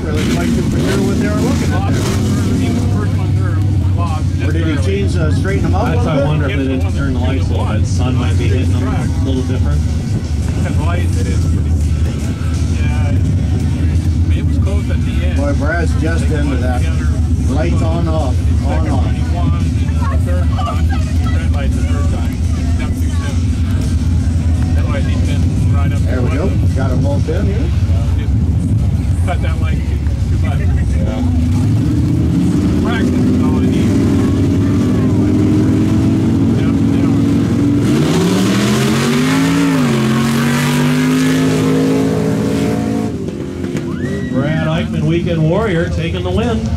I really for sure what they were looking at there. Or did he change, uh, straighten them up That's I wonder if they didn't turn the lights a little bit. Sun might be hitting them a little different. That light, it is Boy, Brad's just into that. Lights on, off, on, off. There we go. Got them both in here cut that like too much. Yeah. Brad Eichmann, Weekend Warrior, taking the win.